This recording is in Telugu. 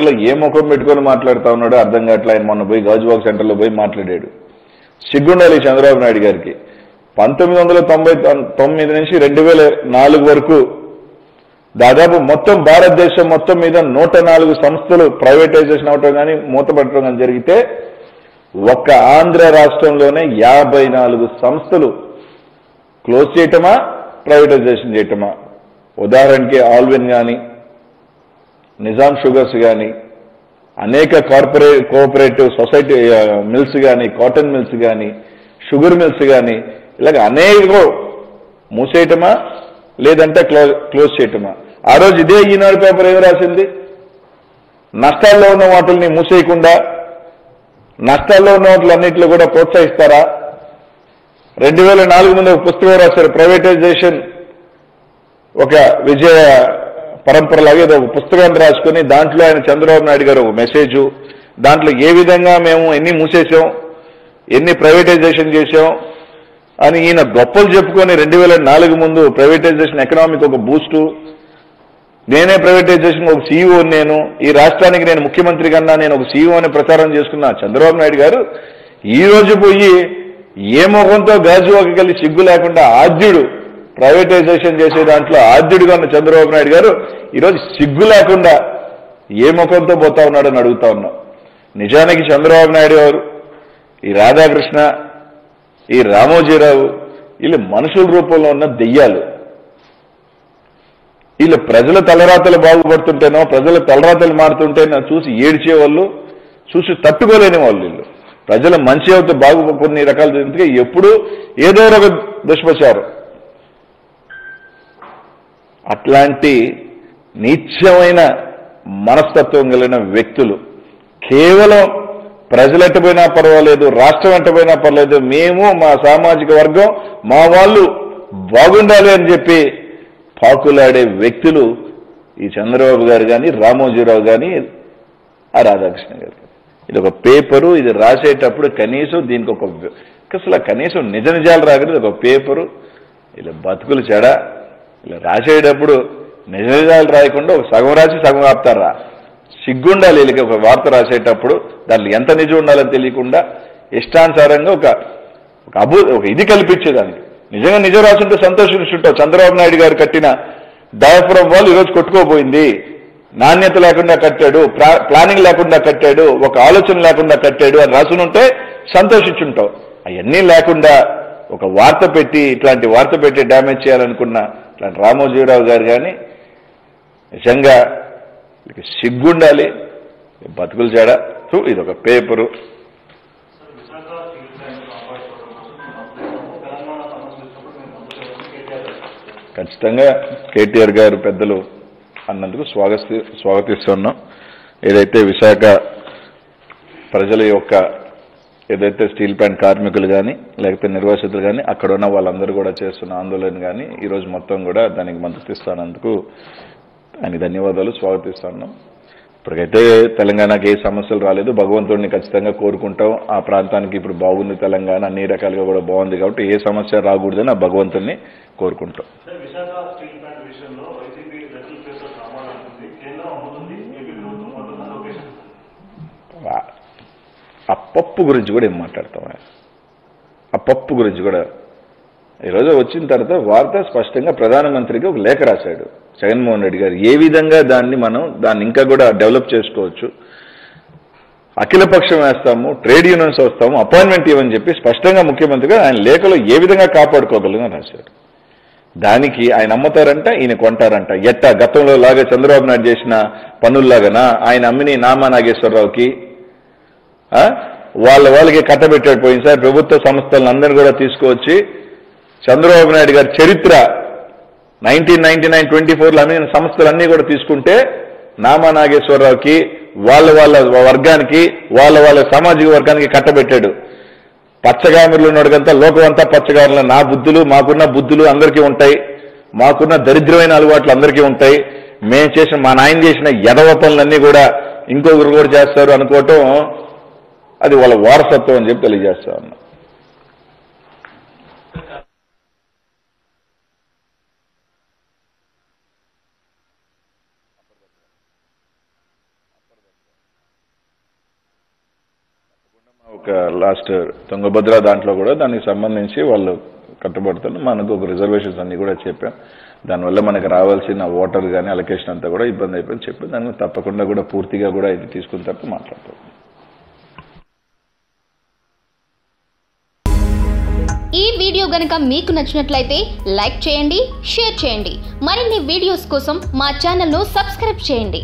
ఏ ముఖం పెట్టుకొని మాట్లాడుతా ఉన్నాడో అర్థం కావట్లే. ఆయన మొన్న పోయి గాజువాక్ సెంటర్లో పోయి మాట్లాడాడు. సిగ్గుండాలి చంద్రబాబు నాయుడు గారికి. పంతొమ్మిది వందల తొంభై తొమ్మిది నుంచి రెండు వేల నాలుగు వరకు దాదాపు మొత్తం భారతదేశం మొత్తం మీద నూట నాలుగు సంస్థలు ప్రైవేటైజేషన్ అవటం కానీ మూతపట్టడం కానీ జరిగితే ఒక్క ఆంధ్ర రాష్ట్రంలోనే యాభై నాలుగు సంస్థలు క్లోజ్ చేయటమా ప్రైవేటైజేషన్ చేయటమా? ఉదాహరణకి ఆల్విన్ కానీ నిజాం షుగర్స్ కానీ అనేక కార్పొరే కోఆపరేటివ్ సొసైటీ మిల్స్ కానీ కాటన్ మిల్స్ కానీ షుగర్ మిల్స్ కానీ ఇలాగ అనేక మూసేయటమా? లేదంటే క్లోజ్ క్లోజ్ చేయటమా? ఆ రోజు ఇదే ఈనాడు పేపర్ ఏమి రాసింది? నష్టాల్లో ఉన్న వాటిల్ని మూసేయకుండా నష్టాల్లో ఉన్న వాటిలన్నింటిలో కూడా ప్రోత్సహిస్తారా? రెండు వేల నాలుగు ముందు ఒక పుస్తకం రాశారు ప్రైవేటైజేషన్ ఒక విజయ పరంపరలాగా ఏదో ఒక పుస్తకాన్ని రాసుకొని దాంట్లో ఆయన చంద్రబాబు నాయుడు గారు ఒక మెసేజ్ దాంట్లో ఏ విధంగా మేము ఎన్ని మూసేసాం ఎన్ని ప్రైవేటైజేషన్ చేశాం అని ఈయన గొప్పలు చెప్పుకొని రెండు వేల నాలుగు ముందు ప్రైవేటైజేషన్ ఎకనామిక్ ఒక బూస్టు. నేనే ప్రైవేటైజేషన్ ఒక సీఈఓ నేను. ఈ రాష్ట్రానికి నేను ముఖ్యమంత్రి కన్నా నేను ఒక సీఈఓ అని ప్రచారం చేసుకున్న చంద్రబాబు నాయుడు గారు ఈ రోజు పోయి ఏ ముఖంతో గాజువాకి కలిసి సిగ్గు లేకుండా ఆద్యుడు ప్రైవేటైజేషన్ చేసే దాంట్లో ఆద్యుడుగా ఉన్న చంద్రబాబు నాయుడు గారు ఈరోజు సిగ్గు లేకుండా ఏ ముఖంతో పోతా ఉన్నాడని అడుగుతా ఉన్నాం. నిజానికి చంద్రబాబు నాయుడు గారు ఈ రాధాకృష్ణ ఈ రామోజీరావు వీళ్ళు మనుషుల రూపంలో ఉన్న దెయ్యాలు. వీళ్ళు ప్రజల తలరాతలు బాగుపడుతుంటేనో ప్రజల తలరాతలు మారుతుంటేనో చూసి ఏడ్చే వాళ్ళు చూసి తట్టుకోలేని వాళ్ళు వీళ్ళు. ప్రజల మంచి అవుతే బాగు కొన్ని రకాల ఎందుకంటే ఎప్పుడు ఏదో ఒక దుష్ప్రచారం. అట్లాంటి నీచమైన మనస్తత్వం కలిగిన వ్యక్తులు కేవలం ప్రజలు ఎట్టపోయినా పర్వాలేదు రాష్ట్రం ఎట్టపోయినా పర్వాలేదు మేము మా సామాజిక వర్గం మా వాళ్ళు బాగుండాలి అని చెప్పి పాకులాడే వ్యక్తులు ఈ చంద్రబాబు గారు కానీ రామోజీరావు కానీ ఆ రాధాకృష్ణ గారు ఇది ఒక పేపరు ఇది రాసేటప్పుడు కనీసం దీనికి ఒక అసలు కనీసం నిజ నిజాలు రాకలేదు ఒక పేపరు. ఇలా బతుకులు చెడ. ఇలా రాసేటప్పుడు నిజ నిజాలు రాయకుండా ఒక సగం రాసి సగం ఆపుతారా? సిగ్గుండాలి వీళ్ళకి ఒక వార్త రాసేటప్పుడు. దాంట్లో ఎంత నిజం ఉండాలని తెలియకుండా ఇష్టానుసారంగా ఒక ఒక అభూ ఒక ఇది కల్పించేదానికి నిజంగా నిజం రాసుంటే సంతోషించుంటావు చంద్రబాబు నాయుడు గారు కట్టిన డయాఫ్రమ్ వాళ్ళు ఈరోజు కొట్టుకోపోయింది నాణ్యత లేకుండా కట్టాడు ప్లా- ప్లానింగ్ లేకుండా కట్టాడు ఒక ఆలోచన లేకుండా కట్టాడు అని రాసునుంటే సంతోషించుంటావు. అవన్నీ లేకుండా ఒక వార్త పెట్టి ఇట్లాంటి వార్త పెట్టి డ్యామేజ్ చేయాలనుకున్న ఇట్లాంటి రామోజీరావు గారు కానీ నిజంగా వీళ్ళకి సిగ్గుండాలి. బతుకులు చేడ చూ, ఇది ఒక పేపరు. ఖచ్చితంగా కేటీఆర్ గారు పెద్దలు అన్నందుకు స్వాగతి స్వాగతిస్తున్నాం. ఏదైతే విశాఖ ప్రజల యొక్క ఏదైతే స్టీల్ ప్లాంట్ కార్మికులు కానీ లేకపోతే నిర్వాసితులు కానీ అక్కడ ఉన్న వాళ్ళందరూ కూడా చేస్తున్న ఆందోళన కానీ ఈరోజు మొత్తం కూడా దానికి మద్దతు ఇస్తానందుకు ఆయనకి ధన్యవాదాలు స్వాగతిస్తున్నాం. ఇప్పటికైతే తెలంగాణకి ఏ సమస్యలు రాలేదు. భగవంతుడిని ఖచ్చితంగా కోరుకుంటాం. ఆ ప్రాంతానికి ఇప్పుడు బాగుంది తెలంగాణ అన్ని రకాలుగా కూడా బాగుంది కాబట్టి ఏ సమస్య రాకూడదని ఆ భగవంతుడిని కోరుకుంటాం. ఆ- పప్పు గురించి కూడా ఏం మాట్లాడతాం. ఆ పప్పు గురించి కూడా. ఈరోజు వచ్చిన తర్వాత వార్త స్పష్టంగా ప్రధానమంత్రికి ఒక లేఖ రాశాడు. జగన్మోహన్ రెడ్డి గారు. ఏ విధంగా దాన్ని మనం దాన్ని ఇంకా కూడా డెవలప్ చేసుకోవచ్చు? అఖిలపక్షం వేస్తాము ట్రేడ్ యూనియన్స్ వస్తాము అపాయింట్మెంట్ ఇవ్వని చెప్పి స్పష్టంగా ముఖ్యమంత్రిగా ఆయన లేఖలో ఏ విధంగా కాపాడుకోగలను రాశాడు దానికి ఆయన అమ్ముతారంట ఈయన కొంటారంట. ఎట్ట? గతంలో లాగా చంద్రబాబు నాయుడు చేసిన పనుల్లాగానా? ఆయన అమ్మిని నామా నాగేశ్వరరావుకి వాళ్ళ వాళ్ళకి కట్టబెట్టాడు సార్ ప్రభుత్వ సంస్థలను అందరినీ కూడా తీసుకువచ్చి చంద్రబాబు నాయుడు గారి చరిత్ర నైన్టీన్ నైన్టీ నైన్ ట్వంటీ ఫోర్లో అమ్మిన సంస్థలన్నీ కూడా తీసుకుంటే నామా నాగేశ్వరరావుకి వాళ్ళ వాళ్ళ వర్గానికి వాళ్ళ వాళ్ళ సామాజిక వర్గానికి కట్టబెట్టాడు. పచ్చగామిరులు ఉన్నోడికంతా లోకమంతా అంతా నా బుద్ధులు మాకున్న బుద్ధులు అందరికీ ఉంటాయి. మాకున్న దరిద్రమైన అలవాట్లు అందరికీ ఉంటాయి. మేము చేసిన మా నాయన చేసిన ఎదవ పనులన్నీ కూడా ఇంకొకరు కూడా చేస్తారు అనుకోవటం అది వాళ్ళ వారసత్వం అని చెప్పి తెలియజేస్తా ఉన్నా ఒక లాస్ట్ తుంగభద్ర దాంట్లో కూడా దానికి సంబంధించి వాళ్ళు కట్టబడుతున్న మనకు ఒక రిజర్వేషన్స్ అన్ని కూడా చెప్పాం. దానివల్ల మనకు రావాల్సిన వాటర్ కానీ అలొకేషన్ అంతా కూడా ఇబ్బంది అయిపోయింది చెప్పి దాన్ని తప్పకుండా కూడా పూర్తిగా కూడా ఇది తీసుకుని తప్ప మాట్లాడతాం. ఈ వీడియో గనక మీకు నచ్చినట్లయితే లైక్ చేయండి షేర్ చేయండి. మరిన్ని వీడియోస్ కోసం మా ఛానల్ను సబ్స్క్రైబ్ చేయండి.